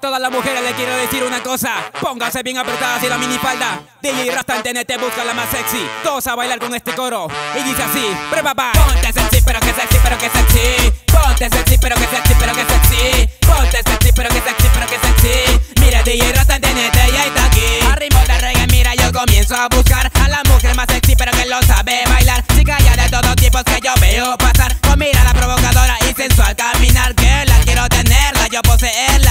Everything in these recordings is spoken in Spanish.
Todas las mujeres le quiero decir una cosa. Pónganse bien apretadas y la minifalda. DJ Rasta en TNT busca la más sexy. Todos a bailar con este coro. Y dice así, pre papá. Ponte sexy, pero que sexy, pero que sexy. Ponte sexy, pero que sexy, pero que sexy. Ponte sexy, pero que sexy, pero que sexy. Mira, DJ Rasta en TNT ya está aquí. A ritmo de reggae, mira, yo comienzo a buscar a la mujer más sexy, pero que lo sabe bailar. Chica ya de todos tipos que yo veo pasar.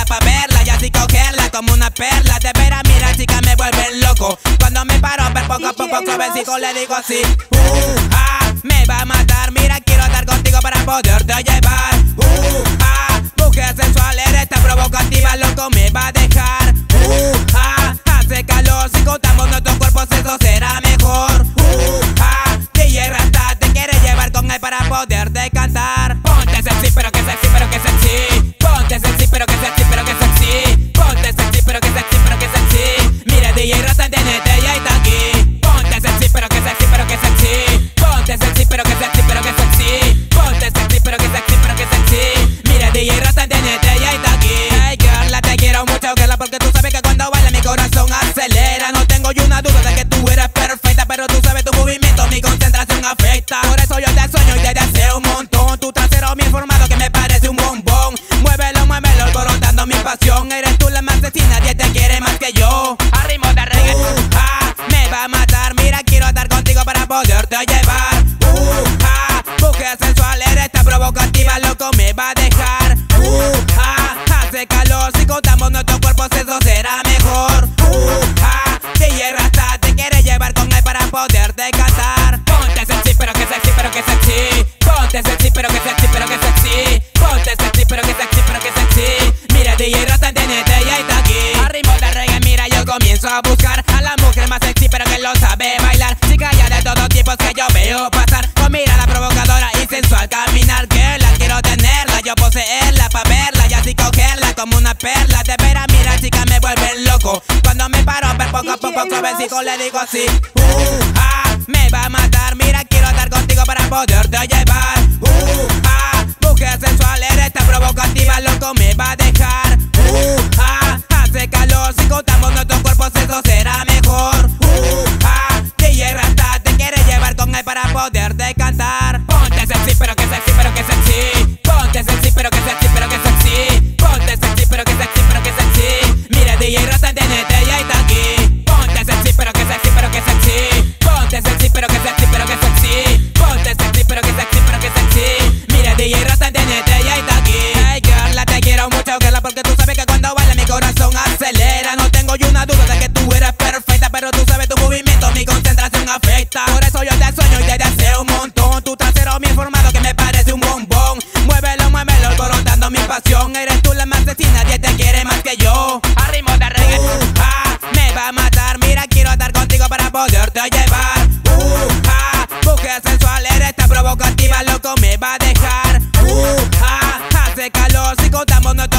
Pa' verla y así cogerla como una perla. De veras, mira, chica, me vuelve loco. Cuando me paro, ver poco a poco, suavecito le digo así. Uh, ah, me va a matar, mira, quiero estar contigo para poderte llevar. Uh, ah, mujer sensual, eres tan provocativa, tú la más sexy, nadie te quiere más que yo. A buscar a la mujer más sexy, pero que lo sabe bailar. Chica ya de todos tipos que yo veo pasar. Con mirada provocadora y sensual caminar. Que la quiero tenerla, yo poseerla pa' verla y así cogerla como una perla. De veras, mira, chica, me vuelve loco. Cuando me paro, ver poco a poco, suavecito le digo así. Uh, ah, me va a matar, mira, quiero estar contigo para poderte llevar. Uh, ah, mujer sensual, eres tan provocativa, loco, me va a provocativa, loco, me va a